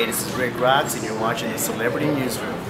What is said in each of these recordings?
Hey, this is Rick Rocks, and you're watching the Celebrity Newsroom.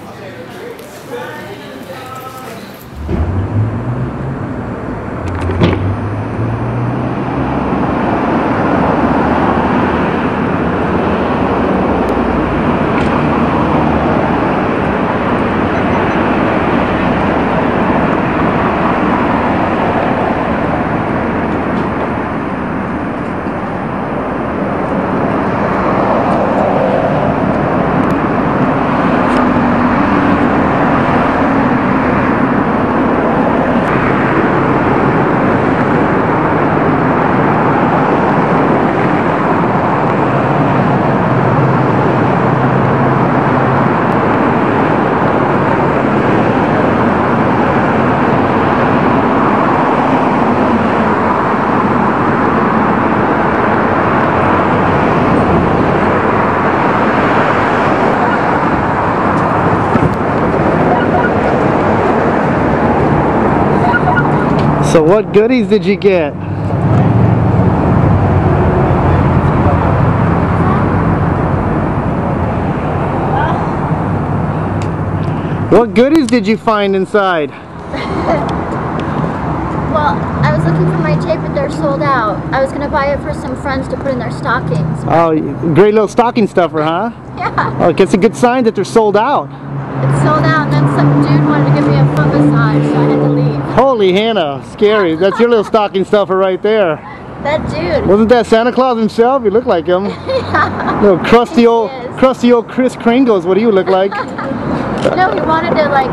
So what goodies did you get? What goodies did you find inside? Well, I was looking for my tape, but they're sold out. I was gonna buy it for some friends to put in their stockings. Oh, great little stocking stuffer, huh? Yeah, Oh, it's a good sign that they're sold out. it's sold out, Hannah, scary. That's your little stocking stuffer right there. That dude. Wasn't that Santa Claus himself? You look like him. Little crusty old, crusty old Kris Kringles. What do you look like? No, he wanted to like,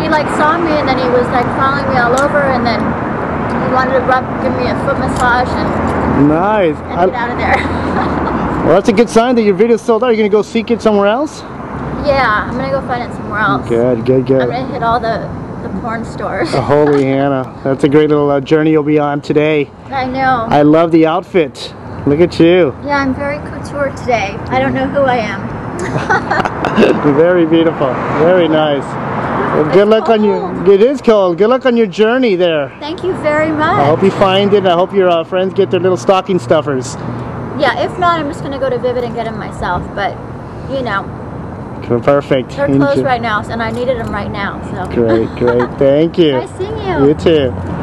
he like saw me, and then he was like following me all over, and then he wanted to rub, give me a foot massage and, Nice. and I- get out of there. well, that's a good sign that your video's sold out. Are you gonna go seek it somewhere else? yeah, I'm gonna go find it somewhere else. Good, good, good. I'm gonna hit all the the porn stores. Oh, holy Hannah. That's a great little uh, journey you'll be on today. I know. I love the outfit. Look at you. Yeah, I'm very couture today. I don't know who I am. Very beautiful. Very nice. Well, good luck on your. It is cold. Good luck on your journey there. Thank you very much. I hope you find it. I hope your uh, friends get their little stocking stuffers. Yeah, if not, I'm just gonna go to Vivid and get them myself. But you know, Perfect. they're closed Enjoy- right now, and I needed them right now. So Great, great. Thank you. nice seeing you. You too.